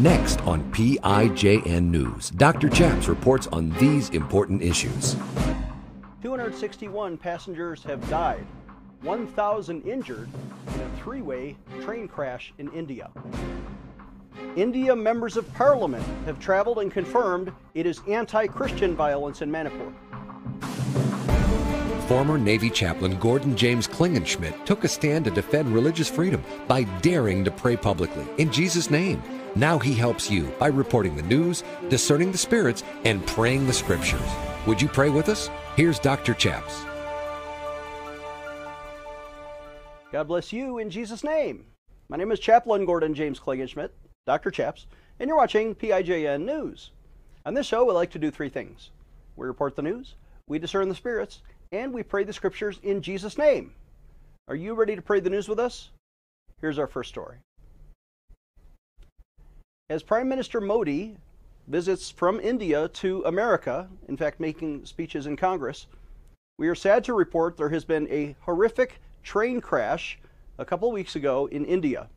Next on PIJN News, Dr. Chaps reports on these important issues. 261 passengers have died, 1,000 injured in a three way train crash in India. India members of parliament have traveled and confirmed it is anti Christian violence in Manipur. Former Navy chaplain Gordon James Klingenschmitt took a stand to defend religious freedom by daring to pray publicly in Jesus' name. Now he helps you by reporting the news, discerning the spirits, and praying the scriptures. Would you pray with us? Here's Dr. Chaps. God bless you in Jesus' name. My name is Chaplain Gordon James Klingenschmitt, Dr. Chaps, and you're watching PIJN News. On this show, we like to do three things we report the news, we discern the spirits, and we pray the scriptures in Jesus' name. Are you ready to pray the news with us? Here's our first story. As Prime Minister Modi visits from India to America, in fact, making speeches in Congress, we are sad to report there has been a horrific train crash a couple weeks ago in India.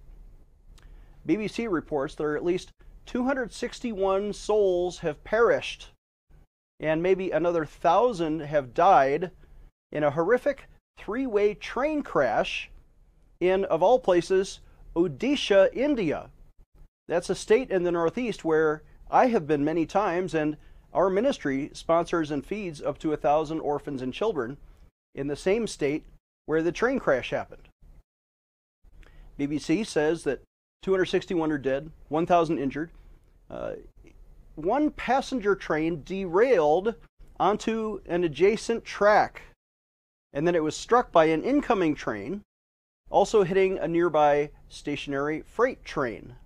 BBC reports there are at least 261 souls have perished and maybe another thousand have died in a horrific three way train crash in, of all places, Odisha, India. That's a state in the Northeast where I have been many times, and our ministry sponsors and feeds up to a thousand orphans and children in the same state where the train crash happened. BBC says that 261 are dead, 1,000 injured. Uh, one passenger train derailed onto an adjacent track, and then it was struck by an incoming train, also hitting a nearby stationary freight train.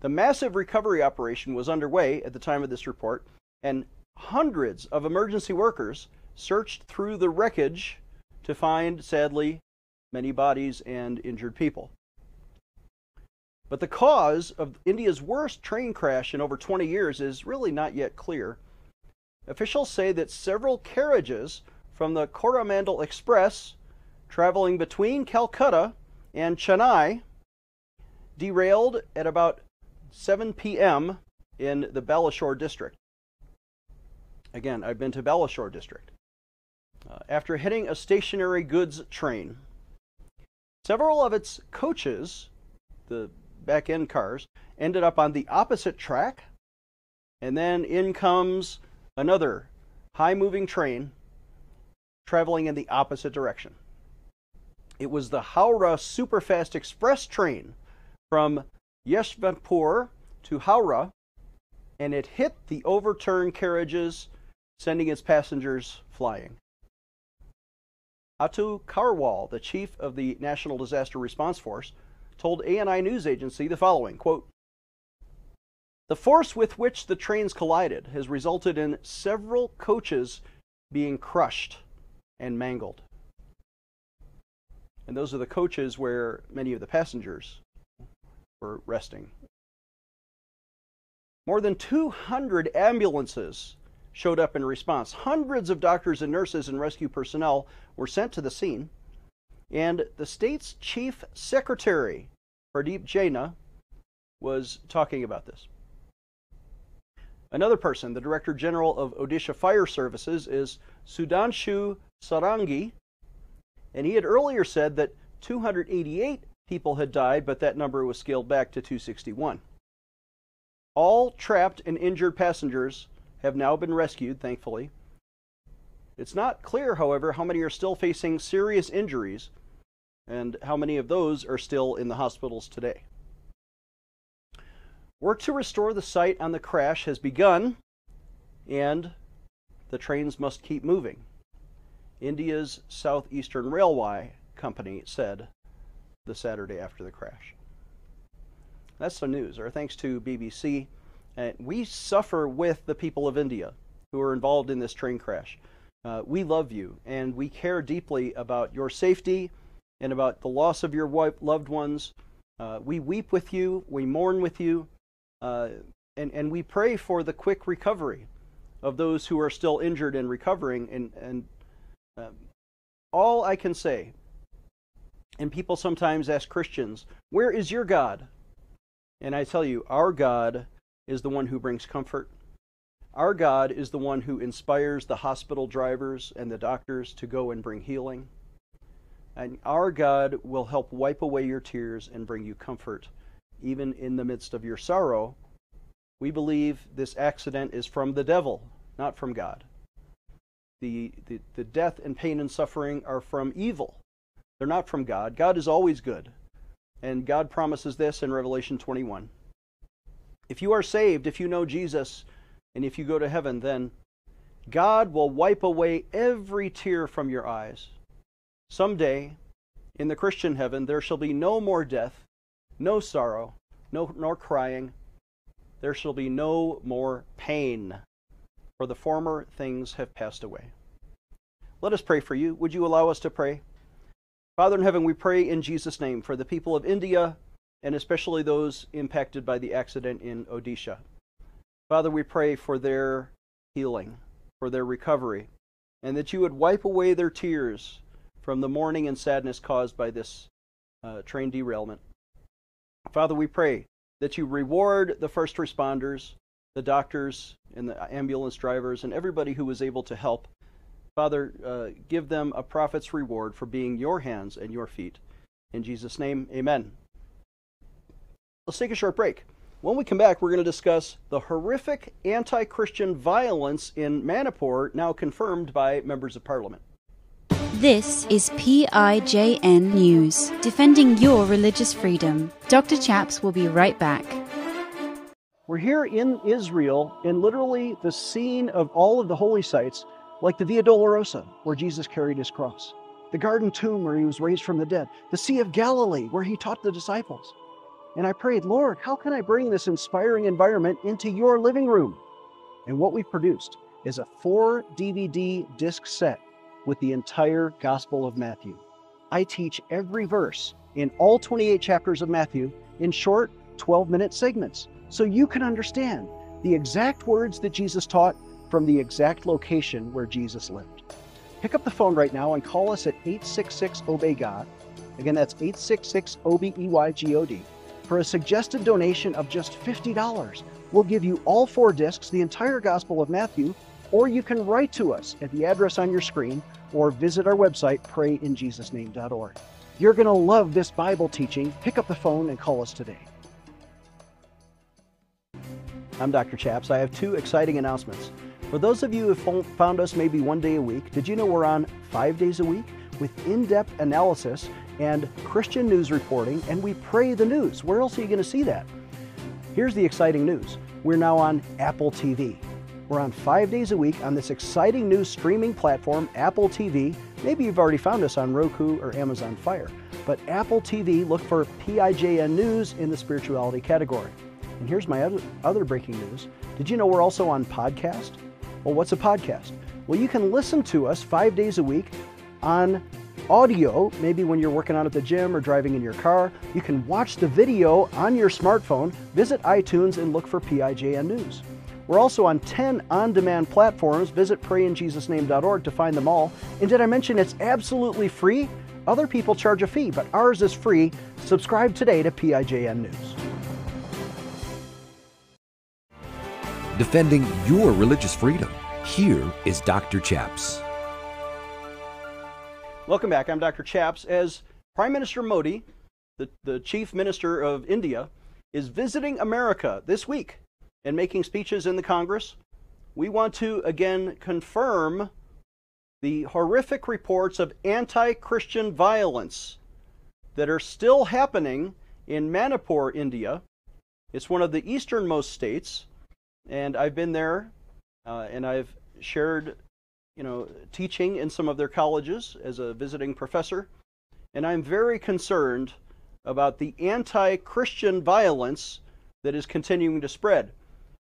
The massive recovery operation was underway at the time of this report, and hundreds of emergency workers searched through the wreckage to find, sadly, many bodies and injured people. But the cause of India's worst train crash in over 20 years is really not yet clear. Officials say that several carriages from the Coromandel Express traveling between Calcutta and Chennai derailed at about 7 p.m. in the Balashore district. Again, I've been to Balashore district. Uh, after hitting a stationary goods train, several of its coaches, the back end cars, ended up on the opposite track, and then in comes another high moving train traveling in the opposite direction. It was the Howrah Superfast Express train from Yeshwanthpur to Howrah, and it hit the overturned carriages, sending its passengers flying. Atul Karwal, the chief of the National Disaster Response Force, told ANI News Agency the following quote, The force with which the trains collided has resulted in several coaches being crushed and mangled. And those are the coaches where many of the passengers were resting. More than 200 ambulances showed up in response. Hundreds of doctors and nurses and rescue personnel were sent to the scene. And the state's chief secretary, Pradeep Jena, was talking about this. Another person, the Director General of Odisha Fire Services, is Sudhanshu Sarangi, and he had earlier said that 288 people had died, but that number was scaled back to 261. All trapped and injured passengers have now been rescued, thankfully. It's not clear, however, how many are still facing serious injuries and how many of those are still in the hospitals today. Work to restore the site on the crash has begun, and the trains must keep moving. India's Southeastern Railway Company said the Saturday after the crash. That's the news. Our thanks to BBC. Uh, we suffer with the people of India who are involved in this train crash. Uh, we love you and we care deeply about your safety and about the loss of your loved ones. Uh, we weep with you, we mourn with you, uh, and, and we pray for the quick recovery of those who are still injured and recovering. And, and uh, all I can say and people sometimes ask Christians, Where is your God? And I tell you, our God is the one who brings comfort. Our God is the one who inspires the hospital drivers and the doctors to go and bring healing. And our God will help wipe away your tears and bring you comfort, even in the midst of your sorrow. We believe this accident is from the devil, not from God. The, the, the death and pain and suffering are from evil. They're not from God. God is always good. And God promises this in Revelation 21. If you are saved, if you know Jesus, and if you go to heaven, then God will wipe away every tear from your eyes. Someday, in the Christian heaven, there shall be no more death, no sorrow, no, nor crying. There shall be no more pain for the former things have passed away. Let us pray for you. Would you allow us to pray? Father in heaven, we pray in Jesus' name for the people of India and especially those impacted by the accident in Odisha. Father, we pray for their healing, for their recovery, and that you would wipe away their tears from the mourning and sadness caused by this uh, train derailment. Father, we pray that you reward the first responders, the doctors, and the ambulance drivers and everybody who was able to help. Father, uh, give them a prophet's reward for being your hands and your feet. In Jesus' name, amen. Let's take a short break. When we come back, we're going to discuss the horrific anti Christian violence in Manipur, now confirmed by members of parliament. This is PIJN News, defending your religious freedom. Dr. Chaps will be right back. We're here in Israel, in literally the scene of all of the holy sites, like the Via Dolorosa, where Jesus carried his cross, the garden tomb where he was raised from the dead, the Sea of Galilee, where he taught the disciples. And I prayed, Lord, how can I bring this inspiring environment into your living room? And what we've produced is a four DVD disc set with the entire Gospel of Matthew. I teach every verse in all 28 chapters of Matthew in short 12 minute segments so you can understand the exact words that Jesus taught from the exact location where Jesus lived. Pick up the phone right now and call us at 866 Obey God. Again, that's 866 O B E Y G O D. For a suggested donation of just $50, we'll give you all four discs, the entire Gospel of Matthew, or you can write to us at the address on your screen or visit our website, prayinjesusname.org. You're going to love this Bible teaching. Pick up the phone and call us today. I'm Dr. Chaps. I have two exciting announcements. For those of you who found us maybe one day a week, did you know we're on five days a week with in depth analysis and Christian news reporting, and we pray the news? Where else are you going to see that? Here's the exciting news we're now on Apple TV. We're on five days a week on this exciting new streaming platform, Apple TV. Maybe you've already found us on Roku or Amazon Fire, but Apple TV, look for PIJN News in the spirituality category. And here's my other, other breaking news. Did you know we're also on podcast? Well, what's a podcast? Well, you can listen to us five days a week on audio, maybe when you're working out at the gym or driving in your car. You can watch the video on your smartphone. Visit iTunes and look for PIJN News. We're also on 10 on demand platforms. Visit prayinjesusname.org to find them all. And did I mention it's absolutely free? Other people charge a fee, but ours is free. Subscribe today to PIJN News. Defending your religious freedom. Here is Dr. Chaps. Welcome back. I'm Dr. Chaps. As Prime Minister Modi, the, the Chief Minister of India, is visiting America this week and making speeches in the Congress, we want to again confirm the horrific reports of anti Christian violence that are still happening in Manipur, India. It's one of the easternmost states and I've been there, uh, and I've shared, you know, teaching in some of their colleges as a visiting professor, and I'm very concerned about the anti-Christian violence that is continuing to spread.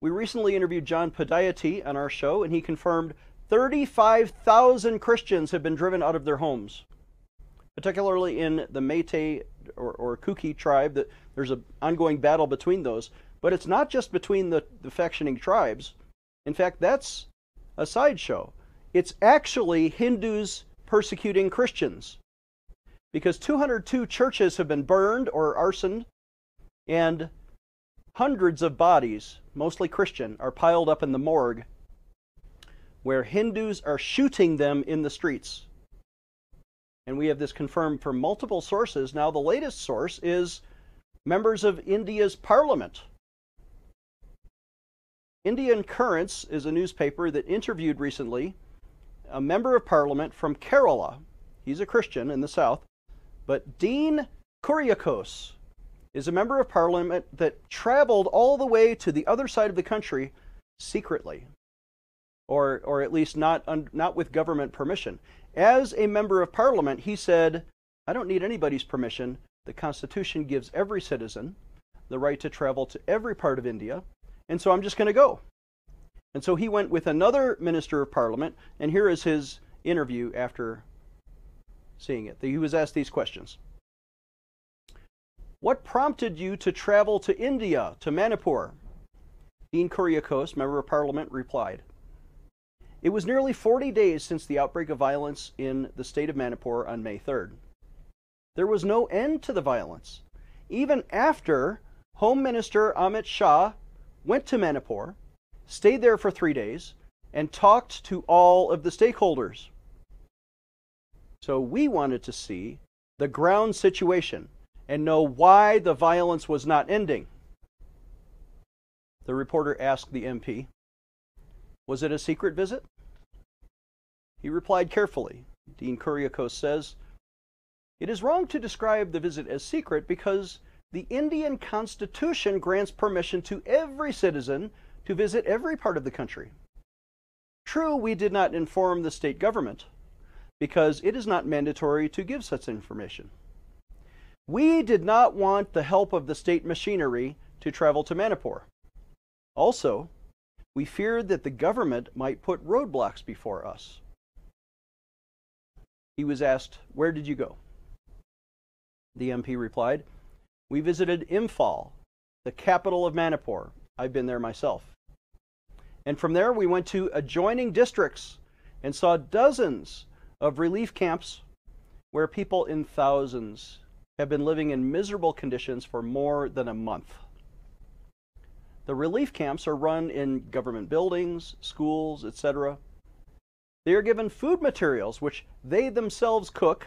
We recently interviewed John Podayati on our show, and he confirmed 35,000 Christians have been driven out of their homes, particularly in the Meitei or, or Kuki tribe. That there's an ongoing battle between those. But it's not just between the, the factioning tribes. In fact, that's a sideshow. It's actually Hindus persecuting Christians. Because 202 churches have been burned or arsoned, and hundreds of bodies, mostly Christian, are piled up in the morgue where Hindus are shooting them in the streets. And we have this confirmed from multiple sources. Now, the latest source is members of India's parliament. Indian Currents is a newspaper that interviewed recently a member of parliament from Kerala. He's a Christian in the south. But Dean Kuriakose is a member of parliament that traveled all the way to the other side of the country secretly, or, or at least not, un, not with government permission. As a member of parliament, he said, I don't need anybody's permission. The Constitution gives every citizen the right to travel to every part of India, and so I'm just going to go. And so he went with another minister of parliament, and here is his interview after seeing it. He was asked these questions What prompted you to travel to India, to Manipur? Dean Kuriakose, member of parliament, replied It was nearly 40 days since the outbreak of violence in the state of Manipur on May 3rd. There was no end to the violence. Even after Home Minister Amit Shah went to Manipur, stayed there for three days, and talked to all of the stakeholders. So we wanted to see the ground situation and know why the violence was not ending. The reporter asked the MP, Was it a secret visit? He replied carefully. Dean Kuriakose says, It is wrong to describe the visit as secret because the Indian Constitution grants permission to every citizen to visit every part of the country. True, we did not inform the state government because it is not mandatory to give such information. We did not want the help of the state machinery to travel to Manipur. Also, we feared that the government might put roadblocks before us. He was asked, Where did you go? The MP replied, we visited Imphal, the capital of Manipur. I've been there myself. And from there, we went to adjoining districts and saw dozens of relief camps where people in thousands have been living in miserable conditions for more than a month. The relief camps are run in government buildings, schools, etc. They are given food materials, which they themselves cook.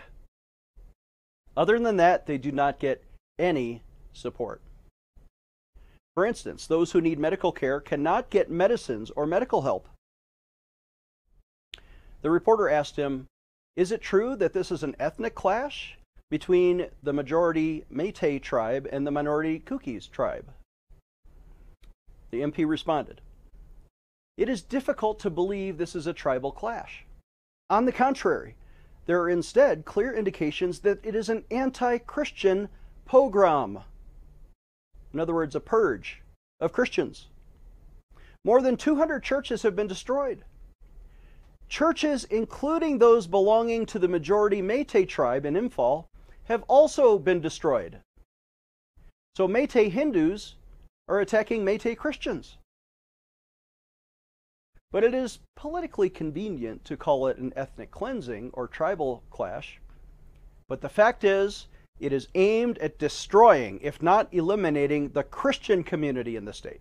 Other than that, they do not get any support. For instance, those who need medical care cannot get medicines or medical help. The reporter asked him, Is it true that this is an ethnic clash between the majority Meitei tribe and the minority Kukis tribe? The MP responded, It is difficult to believe this is a tribal clash. On the contrary, there are instead clear indications that it is an anti Christian pogrom. In other words, a purge of Christians. More than 200 churches have been destroyed. Churches, including those belonging to the majority Meitei tribe in Imphal, have also been destroyed. So Meitei Hindus are attacking Meitei Christians. But it is politically convenient to call it an ethnic cleansing or tribal clash. But the fact is, it is aimed at destroying, if not eliminating, the Christian community in the state.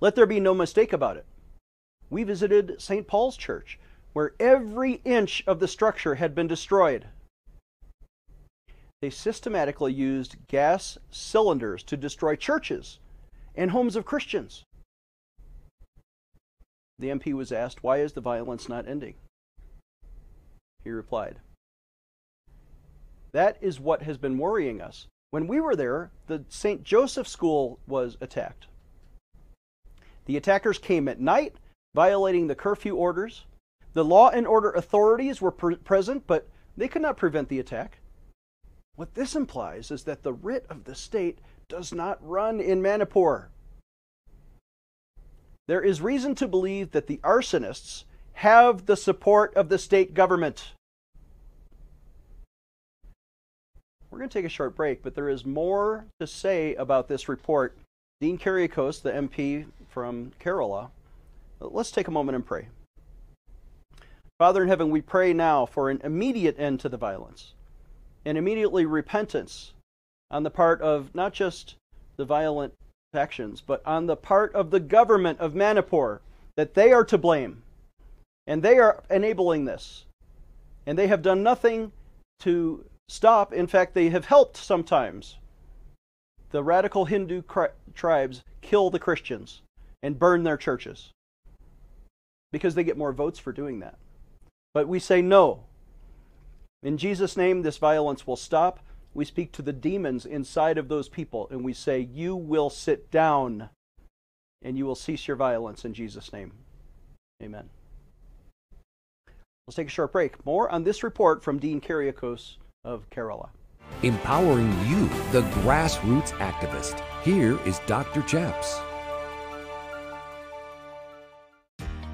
Let there be no mistake about it. We visited St. Paul's Church, where every inch of the structure had been destroyed. They systematically used gas cylinders to destroy churches and homes of Christians. The MP was asked, Why is the violence not ending? He replied, that is what has been worrying us. When we were there, the St. Joseph School was attacked. The attackers came at night, violating the curfew orders. The law and order authorities were pre- present, but they could not prevent the attack. What this implies is that the writ of the state does not run in Manipur. There is reason to believe that the arsonists have the support of the state government. We're going to take a short break, but there is more to say about this report. Dean Kuriakose, the MP from Kerala, let's take a moment and pray. Father in heaven, we pray now for an immediate end to the violence and immediately repentance on the part of not just the violent factions, but on the part of the government of Manipur, that they are to blame. And they are enabling this. And they have done nothing to stop. In fact, they have helped sometimes. The radical Hindu tribes kill the Christians and burn their churches because they get more votes for doing that. But we say no. In Jesus' name, this violence will stop. We speak to the demons inside of those people and we say, You will sit down and you will cease your violence in Jesus' name. Amen. Let's take a short break. More on this report from Dean Kuriakose of Kerala. Empowering you, the grassroots activist. Here is Dr. Chaps.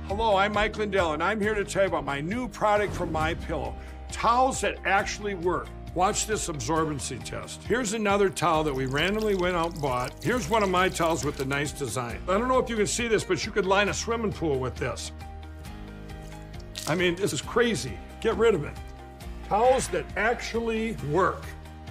Hello, I'm Mike Lindell, and I'm here to tell you about my new product from My Pillow: towels that actually work. Watch this absorbency test. Here's another towel that we randomly went out and bought. Here's one of my towels with the nice design. I don't know if you can see this, but you could line a swimming pool with this. I mean, this is crazy. Get rid of it. Towels that actually work.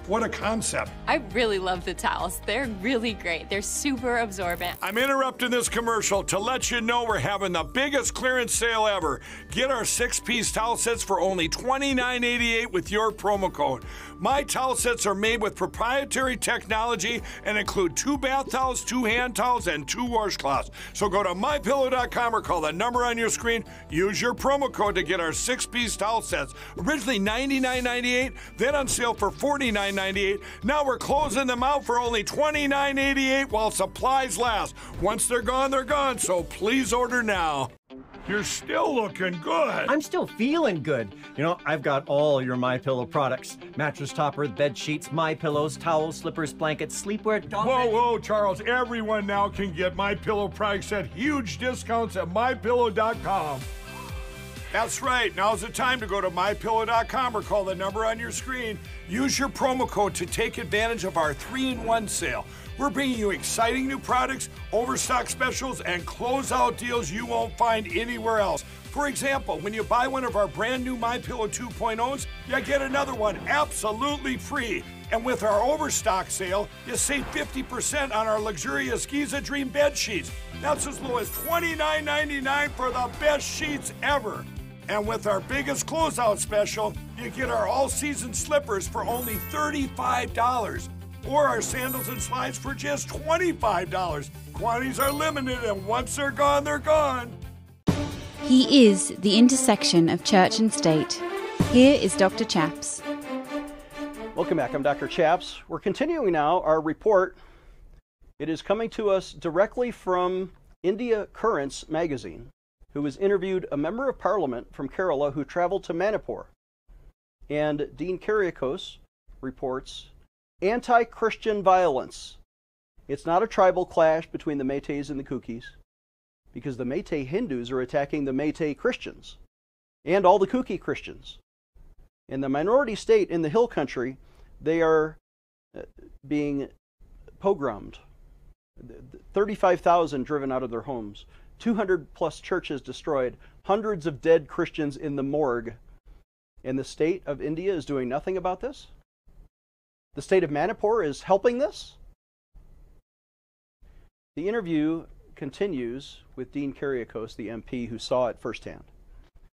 What a concept. I really love the towels. They're really great. They're super absorbent. I'm interrupting this commercial to let you know we're having the biggest clearance sale ever. Get our six piece towel sets for only $29.88 with your promo code. My towel sets are made with proprietary technology and include two bath towels, two hand towels, and two washcloths. So go to mypillow.com or call the number on your screen. Use your promo code to get our six piece towel sets. Originally $99.98, then on sale for $49.98. Now we're closing them out for only $29.88 while supplies last. Once they're gone, they're gone, so please order now. You're still looking good. I'm still feeling good. You know, I've got all your My Pillow products: mattress topper, bed sheets, My Pillows, towels, slippers, blankets, sleepwear. Dog whoa, whoa, Charles! Everyone now can get My Pillow products at huge discounts at MyPillow.com. That's right. Now's the time to go to mypillow.com or call the number on your screen. Use your promo code to take advantage of our 3-in-1 sale. We're bringing you exciting new products, overstock specials, and closeout deals you won't find anywhere else. For example, when you buy one of our brand new MyPillow 2.0s, you get another one absolutely free. And with our overstock sale, you save 50% on our luxurious Giza Dream bed sheets. That's as low as $29.99 for the best sheets ever. And with our biggest closeout special, you get our all season slippers for only $35 or our sandals and slides for just $25. Quantities are limited, and once they're gone, they're gone. He is the intersection of church and state. Here is Dr. Chaps. Welcome back. I'm Dr. Chaps. We're continuing now our report. It is coming to us directly from India Currents magazine who has interviewed a member of parliament from Kerala who traveled to Manipur. And Dean Kuriakose reports anti Christian violence. It's not a tribal clash between the Meiteis and the Kukis, because the Meitei Hindus are attacking the Meitei Christians and all the Kuki Christians. In the minority state in the hill country, they are uh, being pogromed. 35,000 driven out of their homes. 200 plus churches destroyed, hundreds of dead Christians in the morgue. And the state of India is doing nothing about this? The state of Manipur is helping this? The interview continues with Dean Kuriakose, the MP who saw it firsthand.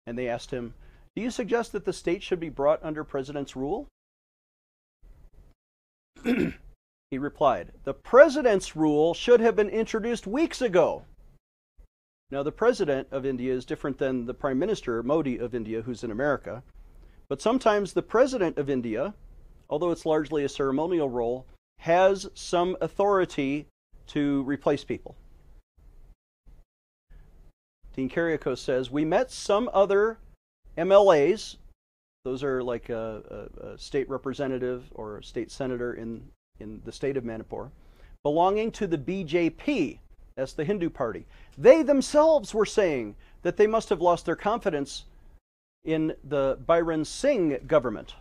And they asked him, Do you suggest that the state should be brought under president's rule? he replied, The president's rule should have been introduced weeks ago. Now, the president of India is different than the prime minister, Modi, of India, who's in America. But sometimes the president of India, although it's largely a ceremonial role, has some authority to replace people. Dean Kuriakose says, We met some other MLAs, those are like a, a, a, state representative or state senator in, in the state of Manipur, belonging to the BJP, that's the Hindu party. They themselves were saying that they must have lost their confidence in the Biren Singh government.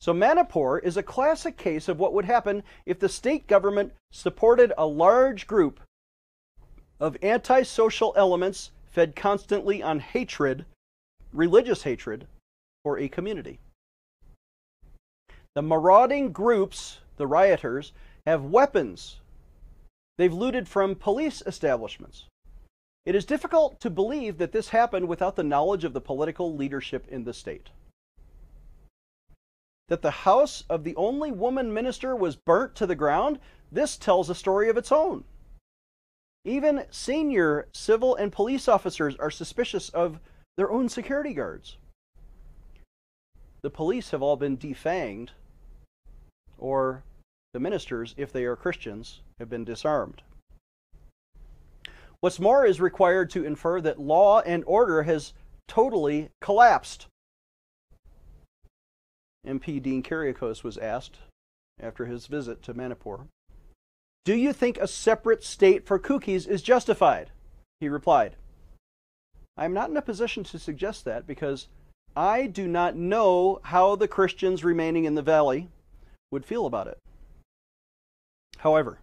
So Manipur is a classic case of what would happen if the state government supported a large group of antisocial elements fed constantly on hatred, religious hatred, for a community. The marauding groups, the rioters, have weapons They've looted from police establishments. It is difficult to believe that this happened without the knowledge of the political leadership in the state. That the house of the only woman minister was burnt to the ground, this tells a story of its own. Even senior civil and police officers are suspicious of their own security guards. The police have all been defanged, or the ministers, if they are Christians, have been disarmed. What's more is required to infer that law and order has totally collapsed. MP Dean Kuriakose was asked after his visit to Manipur, Do you think a separate state for Kukis is justified? He replied, I am not in a position to suggest that because I do not know how the Christians remaining in the valley would feel about it. However,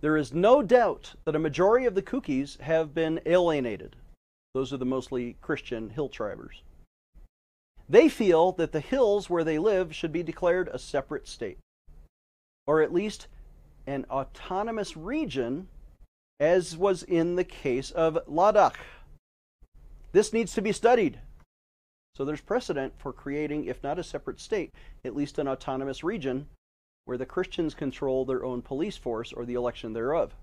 there is no doubt that a majority of the Kukis have been alienated. Those are the mostly Christian hill tribers. They feel that the hills where they live should be declared a separate state, or at least an autonomous region, as was in the case of Ladakh. This needs to be studied. So there's precedent for creating, if not a separate state, at least an autonomous region where the Christians control their own police force or the election thereof.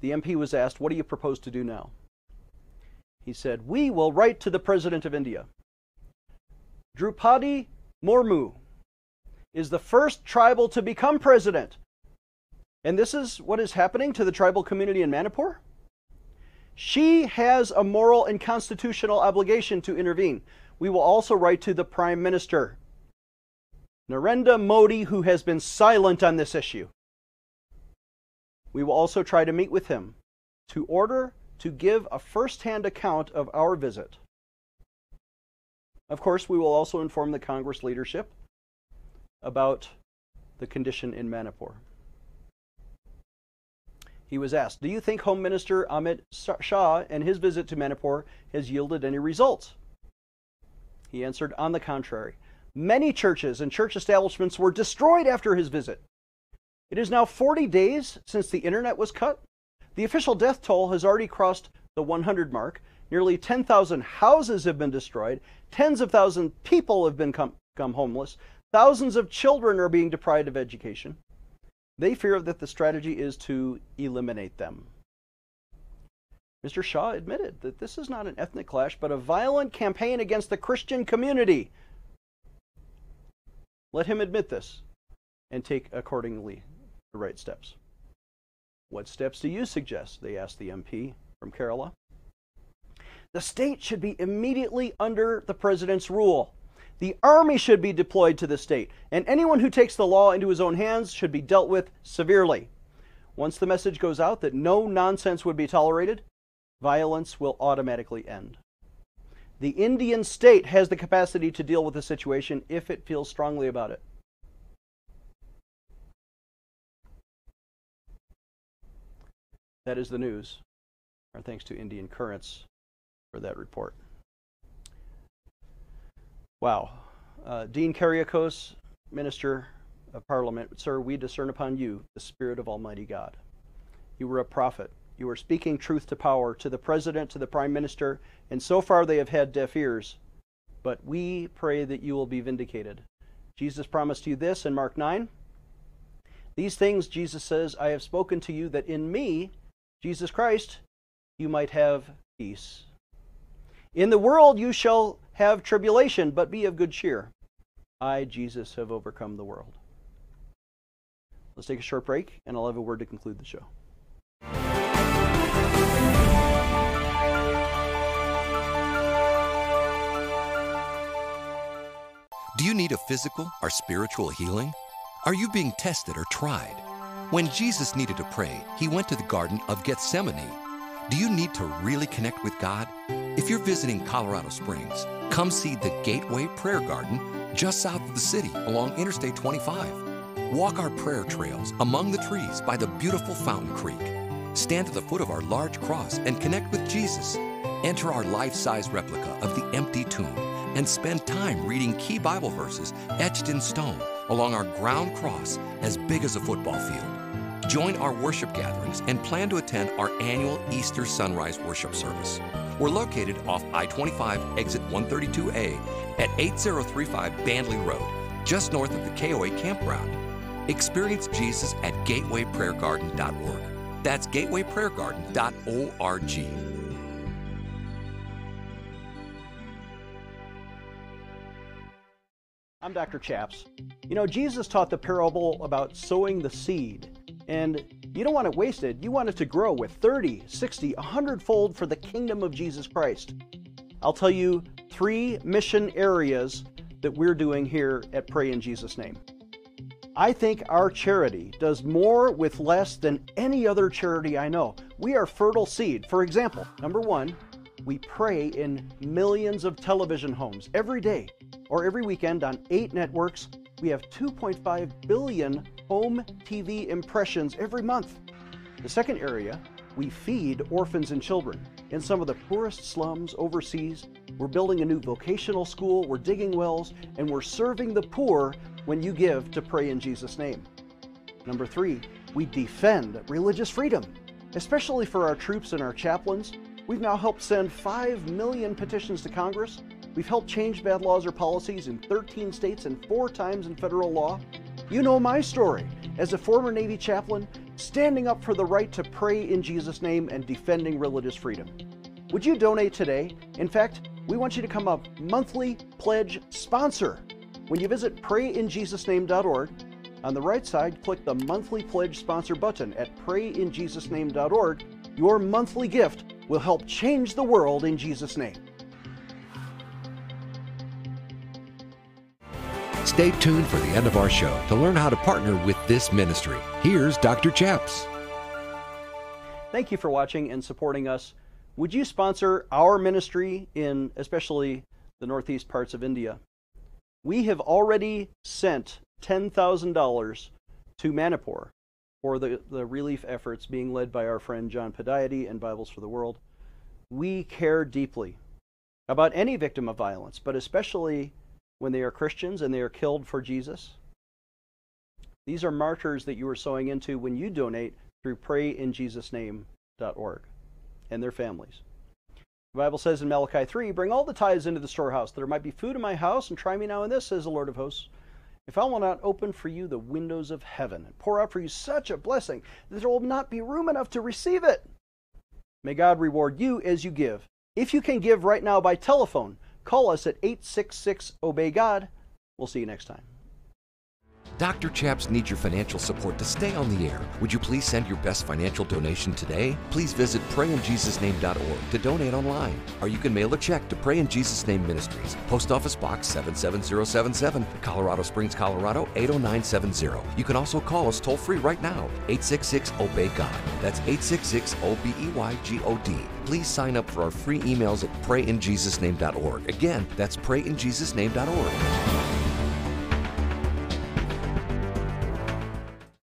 The MP was asked, What do you propose to do now? He said, We will write to the President of India. Droupadi Murmu is the first tribal to become president. And this is what is happening to the tribal community in Manipur? She has a moral and constitutional obligation to intervene. We will also write to the Prime Minister, Narendra Modi, who has been silent on this issue. We will also try to meet with him to order to give a first hand account of our visit. Of course, we will also inform the Congress leadership about the condition in Manipur. He was asked, Do you think Home Minister Amit Shah and his visit to Manipur has yielded any results? He answered, On the contrary. Many churches and church establishments were destroyed after his visit. It is now 40 days since the internet was cut. The official death toll has already crossed the 100 mark. Nearly 10,000 houses have been destroyed. Tens of thousands of people have become homeless. Thousands of children are being deprived of education. They fear that the strategy is to eliminate them. Mr. Shah admitted that this is not an ethnic clash, but a violent campaign against the Christian community. Let him admit this and take accordingly the right steps. What steps do you suggest? They asked the MP from Kerala. The state should be immediately under the president's rule. The army should be deployed to the state, and anyone who takes the law into his own hands should be dealt with severely. Once the message goes out that no nonsense would be tolerated, violence will automatically end. The Indian state has the capacity to deal with the situation if it feels strongly about it. That is the news. Our thanks to Indian Currents for that report. Wow. Uh, Dean Kuriakose, Minister of Parliament, sir, we discern upon you the Spirit of Almighty God. You were a prophet. You are speaking truth to power to the President, to the Prime Minister, and so far they have had deaf ears. But we pray that you will be vindicated. Jesus promised you this in Mark 9. These things, Jesus says, I have spoken to you that in me, Jesus Christ, you might have peace. In the world you shall have tribulation, but be of good cheer. I, Jesus, have overcome the world. Let's take a short break, and I'll have a word to conclude the show. Do you need a physical or spiritual healing? Are you being tested or tried? When Jesus needed to pray, he went to the Garden of Gethsemane. Do you need to really connect with God? If you're visiting Colorado Springs, come see the Gateway Prayer Garden just south of the city along Interstate 25. Walk our prayer trails among the trees by the beautiful Fountain Creek. Stand at the foot of our large cross and connect with Jesus. Enter our life size replica of the empty tomb and spend time reading key Bible verses etched in stone along our ground cross as big as a football field. Join our worship gatherings and plan to attend our annual Easter Sunrise Worship Service. We're located off I 25 exit 132A at 8035 Bandley Road, just north of the KOA campground. Experience Jesus at gatewayprayergarden.org. That's gatewayprayergarden.org. I'm Dr. Chaps. You know, Jesus taught the parable about sowing the seed, and you don't want it wasted. You want it to grow with 30, 60, 100 fold for the kingdom of Jesus Christ. I'll tell you three mission areas that we're doing here at Pray in Jesus' Name. I think our charity does more with less than any other charity I know. We are fertile seed. For example, number one, we pray in millions of television homes every day or every weekend on eight networks. We have 2.5 billion home TV impressions every month. The second area, we feed orphans and children in some of the poorest slums overseas. We're building a new vocational school, we're digging wells, and we're serving the poor when you give to pray in Jesus' name. Number three, we defend religious freedom, especially for our troops and our chaplains. We've now helped send 5 million petitions to Congress. We've helped change bad laws or policies in 13 states and four times in federal law. You know my story as a former Navy chaplain, standing up for the right to pray in Jesus' name and defending religious freedom. Would you donate today? In fact, we want you to come a monthly pledge sponsor. When you visit prayinjesusname.org, on the right side, click the monthly pledge sponsor button at prayinjesusname.org. Your monthly gift will help change the world in Jesus' name. Stay tuned for the end of our show to learn how to partner with this ministry. Here's Dr. Chaps. Thank you for watching and supporting us. Would you sponsor our ministry in especially the northeast parts of India? We have already sent $10,000 to Manipur for the, the relief efforts being led by our friend John Padiety and Bibles for the World. We care deeply about any victim of violence, but especially when they are Christians and they are killed for Jesus. These are martyrs that you are sowing into when you donate through prayinjesusname.org and their families. The Bible says in Malachi 3 Bring all the tithes into the storehouse, that there might be food in my house, and try me now in this, says the Lord of hosts. If I will not open for you the windows of heaven and pour out for you such a blessing that there will not be room enough to receive it. May God reward you as you give. If you can give right now by telephone, call us at 866 Obey God. We'll see you next time. Dr. Chaps needs your financial support to stay on the air. Would you please send your best financial donation today? Please visit prayinjesusname.org to donate online, or you can mail a check to Pray in Jesus Name Ministries, Post Office Box 77077, Colorado Springs, Colorado 80970. You can also call us toll free right now, 866 Obey God. That's 866 O B E Y G O D. Please sign up for our free emails at prayinjesusname.org. Again, that's prayinjesusname.org.